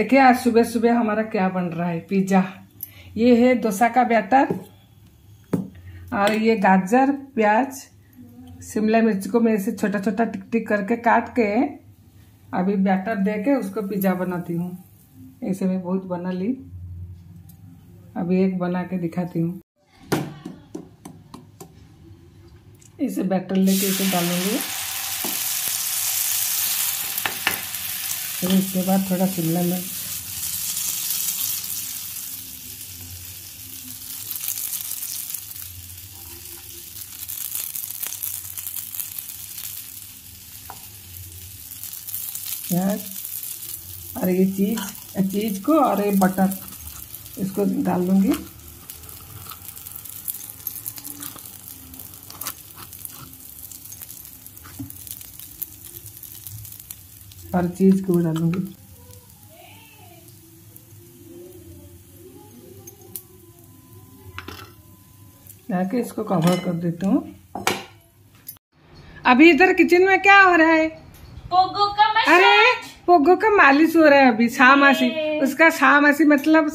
देखिए, आज सुबह सुबह हमारा क्या बन रहा है? पिज्जा। ये है डोसा का बैटर और ये गाजर, प्याज, शिमला मिर्च को मैं ऐसे छोटा छोटा टिक टिक करके काट के अभी बैटर दे के उसको पिज्जा बनाती हूँ। ऐसे मैं बहुत बना ली। अभी एक बना के दिखाती हूँ। इसे बैटर लेके इसे डालूँगी। फिर उसके बाद थोड़ा शिमला मिर्च। प्याज और ये चीज़ चीज़ को और ये बटर, इसको डाल दूँगी। और चीज़ को डालूँगी जाके इसको कवर कर देती हूँ। अभी इधर किचन में क्या हो रहा है? पोगो का अरे पोगो का मालिश हो रहा है अभी शाह मासी। उसका शाह मासी मतलब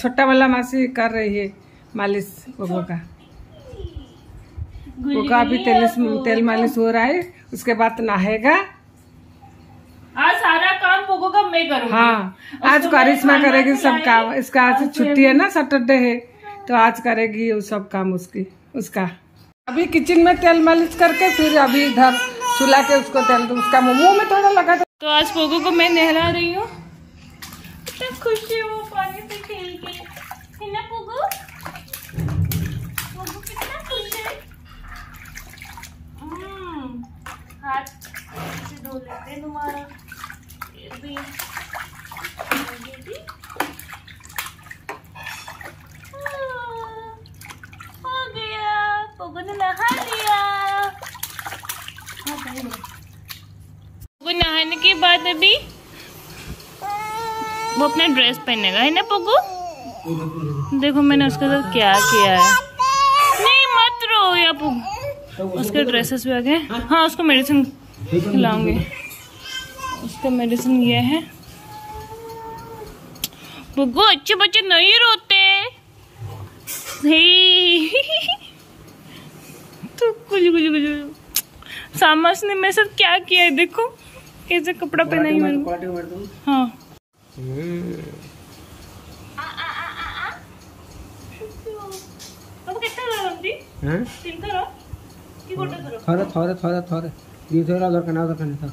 छोटा वाला मासी कर रही है मालिश पोगो का। पोगो अभी तेल तेल मालिश हो रहा है उसके बाद नहाएगा। का मैं करूँगी। हाँ आज करिश्मा करेगी सब काम। इसका आज छुट्टी है ना सैटरडे है। तो आज करेगी वो सब काम उसकी उसका। अभी किचन में तेल मालिश करके फिर अभी इधर चूल्हा के उसको तेल उसका मुँह में थोड़ा लगा दो। तो आज पोगो को मैं नहला रही हूँ। कितना खुश है वो पानी से खेल के। है ना पोगो? पोगो कितना खुश है। हम्म, हाथ धो लेते तुम्हारा। भी ये। पोगो नहाने के बाद अभी वो अपना ड्रेस पहनेगा, है ना पोगो? देखो मैंने उसके साथ क्या किया है। नहीं, मत रो या पोगो। उसके ड्रेसेस भी आ गए। हाँ उसको मेडिसिन खिलाऊँगी। उसका मेडिसिन ये है। पोगो अच्छे बच्चे नहीं रोते। हे। तो कुछ कुछ कुछ सामास ने मेरे साथ क्या किया है देखो। कैसे कपड़ा पहना है मेरे को हाँ। हैं? थोड़े थोड़े थोड़े थोड़े। ये थोड़ा दरकार ना दरकार नहीं था।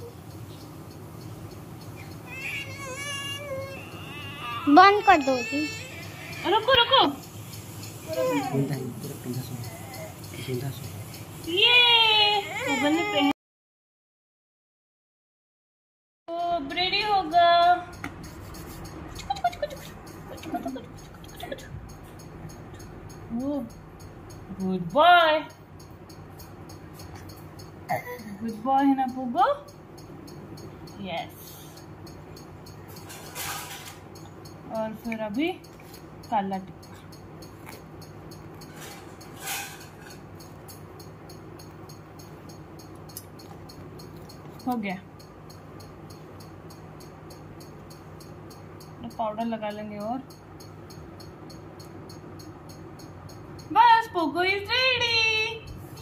बंद कर दो जी। रुको रुको। ये रेडी होगा। गुड बॉय गुड बॉय है ना पुगो यस और फिर अभी काला टिक्का हो गया। पाउडर लगा लेंगे और। बस पोगो इज़ रेडी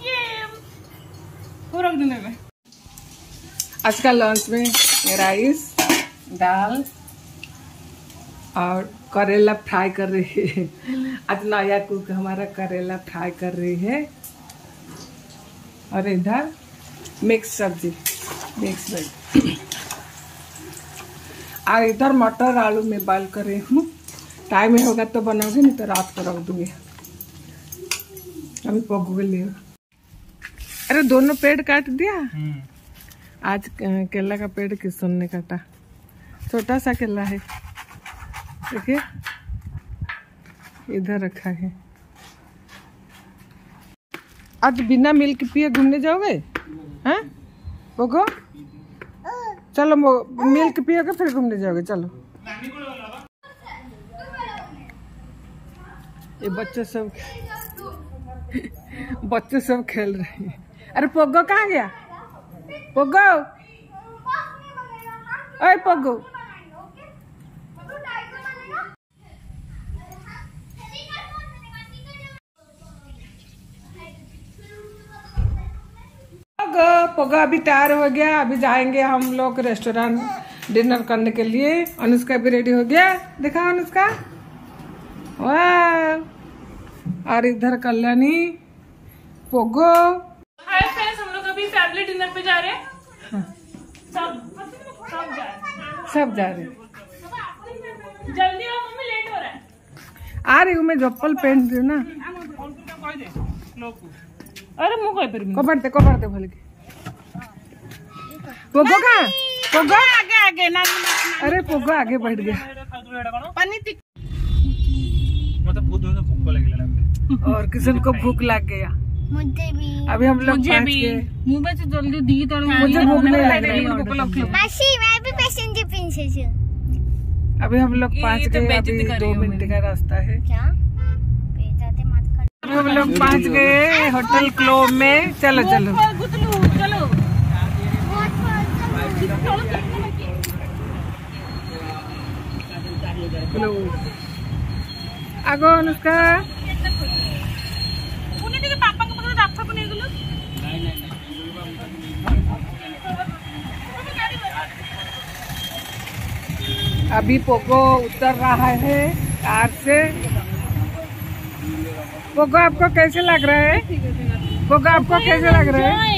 ये। वो रख देने में। आज का लंच में राइस दाल और करेला फ्राई कर रही है। आज नया कुक हमारा करेला फ्राई कर रही है। और इधर मिक्स सब्ज़ी मिक्स वेज। और इधर मटर आलू में बॉइल कर रही हूँ। टाइम होगा तो बनाऊँगी नहीं तो रात को रख दूँगी। अभी पक के लिए अरे दोनों पेड़ काट दिया? आज केला का पेड़ किशन ने काटा छोटा सा केला है। देखिए। इधर रखा है। आज बिना मिल्क पिए घूमने जाओगे? हैं? बोगो चलो मिल्क पियोगे, फिर घूमने जाओगे, चलो। ये बच्चे सब बच्चे सब खेल रहे हैं। अरे पोगो कहाँ गया? पोगो? ओए पोगो। पोगो पोगो अभी तैयार हो गया अभी जाएँगे हम लोग रेस्टोरेंट डिनर करने के लिए। अनुष्का भी रेडी हो गया। देखा अनुष्का? वाह और इधर कल्याणी पोगो। हाय फ्रेंड्स हम लोग अभी फैमिली डिनर पे जा रहे हैं। सब सब जा रहे सब जा रहे जल्दी आओ मम्मी लेट हो रहा है। आ रही हूँ मैं चप्पल पहन रही हूँ ना। अरे मुँह कोई पर को पढ़ते को पढ़ते भले के पोगो कहाँ पोगो? आगे आगे ना अरे पोगो आगे बढ़ गया। मतलब बहुत ज़ोर से भूख लगेगा ना और किशन को भूख लग गया। मुझे भी। अभी हम लोग मुझे भी। मुँह में से जल्दी दी तो मुझे भूख नहीं लग रही है। मासी मैं भी पैसेंजर प्रिंसेस हूँ। अभी हम लोग ये पहुँच तो गए अभी दो मिनट का रास्ता है। क्या? मत कर। अभी हम लोग पहुँच गए होटल क्लो में। चलो चलो। आगो अनुष्का अभी पोगो उतर रहा है कार से। पोगो आपको कैसे लग रहा है? पोगो आपको कैसे लग रहा है?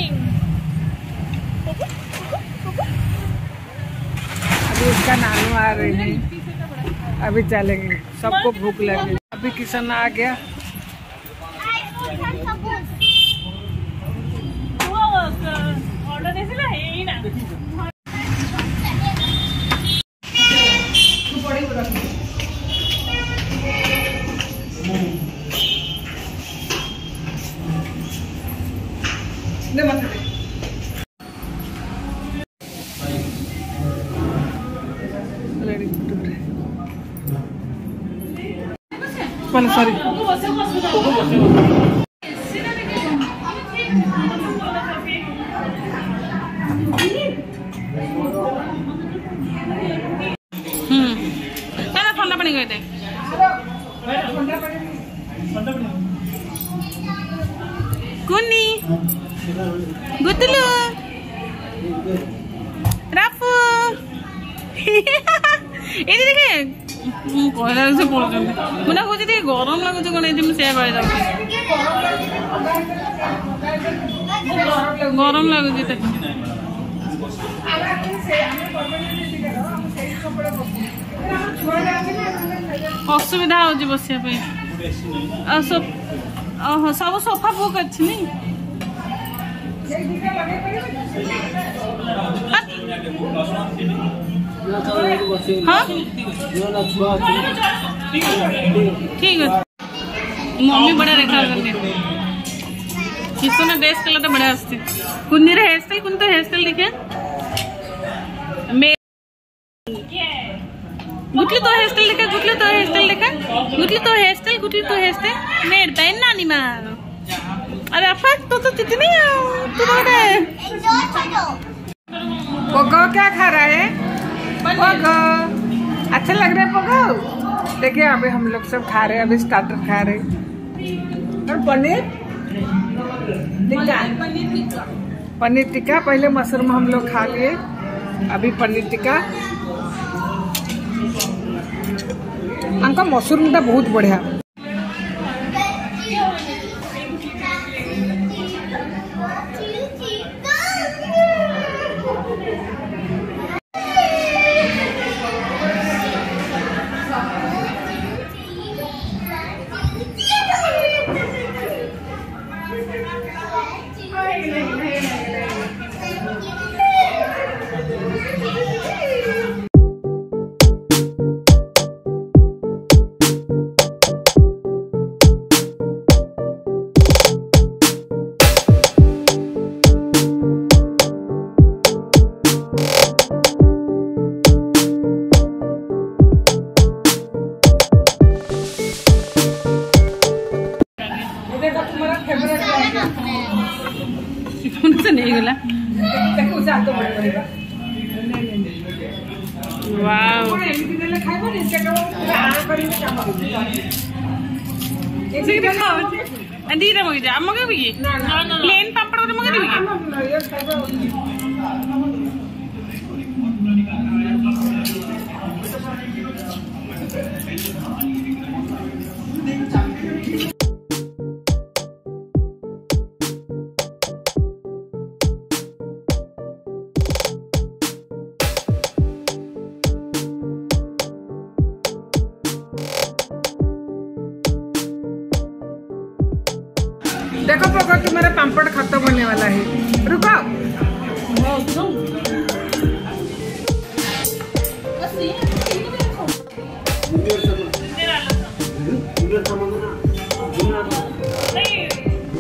दूध का नानू आ रही है। अभी चलेंगे। सबको भूख लगे अभी किशन आ गया। ले मत। সরি ঠান্ডা পানি খাইতে কুনি গুতলু রাফু এদিকে ମୁଁ କହିଲା ସେ ପଳଉଛନ୍ତି ମୁଁ ନା କହୁଛି ଟିକେ ଗରମ ଲାଗୁଛି କଣ ଏଇଠି ମୁଁ ସେୟା କହିଯାଉଛି ଗରମ ଲାଗୁଛି ତ ଅସୁବିଧା ହଉଛି ବସିବା ପାଇଁ ଆଉ ସୋ- ଓହୋ ସବୁ ସୋଫା ବୁକ୍ ଅଛି ନି हाँ? ठीक है। मम्मी बड़ा रेखा करते किसो ना ड्रेस कलर तो बड़ा आसते कुंदीर हेयर स्टाइल कुंदर हेयर स्टाइल देखे? मे गुटली तो हेयर स्टाइल देखा गुटली तो हेयर स्टाइल देखा। गुटली तो हेयर स्टाइल गुटली तो हेयर स्टाइल मेड पहन ना नी माँ अरे अफा तो तो कितनी तू तो है। कोको क्या खा रहा है? पोगो अच्छा लग रहा है पोगो देखिए, अभी हम लोग सब खा रहे हैं, अभी स्टार्टर खा रहे और पनीर? टिक्का। पनीर टिक्का, पहले मशरूम हम लोग खा लिए। अभी पनीर टिक्का। अंकल, मशरूम तो बहुत बढ़िया। ଖାଉଛି ଦିଟା ମଗେଇଛ ଆମ ମଗେଇବି କି ପ୍ଲେନ୍ ପାମ୍ପଡ଼ ଗୋଟେ ମଗେଇଦେବି କି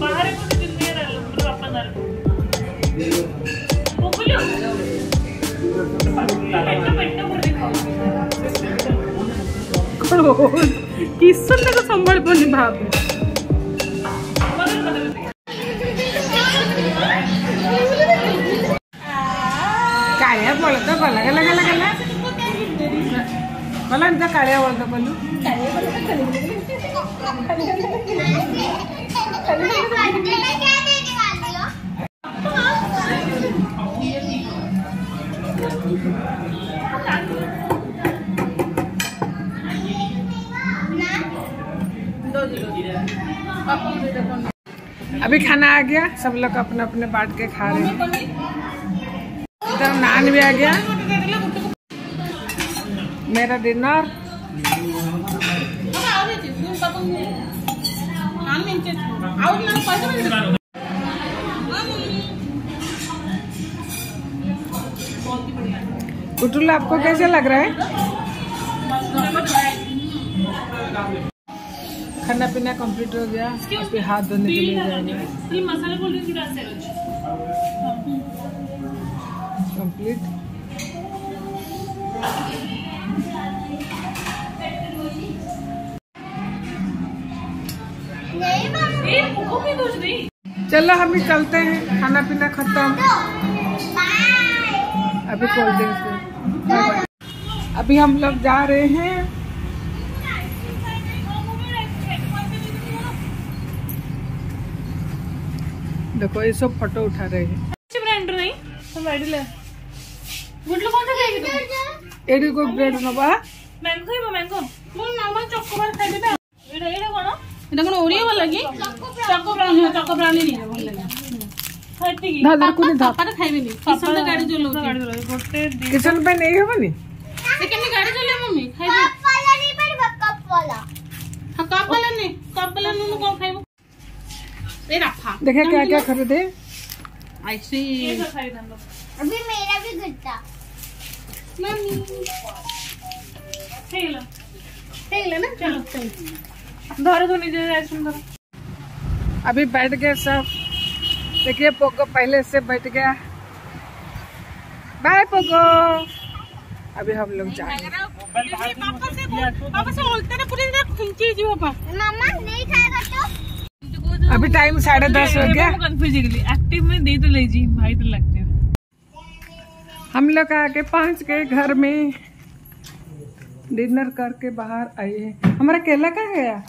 ବାହାରେ କୋଉଠି ଜିନିଷ ରହିଲା ବାପା ଦାର ପୋଗୁଲୁ ପେଟ ପେଟ ଭରି मला बोलू. अभी खाना आ गया? सब लोग अपने अपने बांट के खा रहे हैं। इधर नान भी आ गया। मेरा डिनर। गुटुल आपको कैसे लग रहा है? खाना पीना कंप्लीट हो गया। अभी हाथ धोने के लिए जाएँगे कंप्लीट चलो हम भी चलते हैं खाना पीना खत्म। अभी कोल्ड ड्रिंक अभी हम लोग जा रहे हैं। देखो ये सब फ़ोटो उठा रहे हैं। ब्रांड नहीं ब्रेड नबा ম্যাঙ্গো খাইব ম্যাঙ্গো মো মামা চকোবার খাইবে না এটা এটা কোন এটা কোন ওরিয়া ভাল লাগি চকো ব্রাউন হ্যাঁ চকো ব্রাউন নিয়ে যাব ভাল লাগে খাইতে কি দাদা কোনে দাও পাপা খাইবে নি কিষণ গাড়ি জলও গাড়ি জলও গোটে কিষণ পে নেই হবে নি সে কেমনে গাড়ি জলে মমি খাইবে কাপ পালা নি পারিবা কাপ পালা হ্যাঁ কাপ পালা নি কাপ পালা নুনু কোন খাইব ए रखा देखा क्या क्या खरीदे आइसक्रीम अभी मेरा भी गुट्टा मम्मी अभी बैठ गए सब। देखिए पोगो पहले से बैठ गया। Bye Pogo. अभी हम लोग जा रहे अभी टाइम साढ़े दस हो गया। एक्टिव में दे तो लीजिए भाई तो लगते हम लोग आके पहुँच गए घर में। डिनर करके बाहर आई है। हमारा केला कहाँ गया?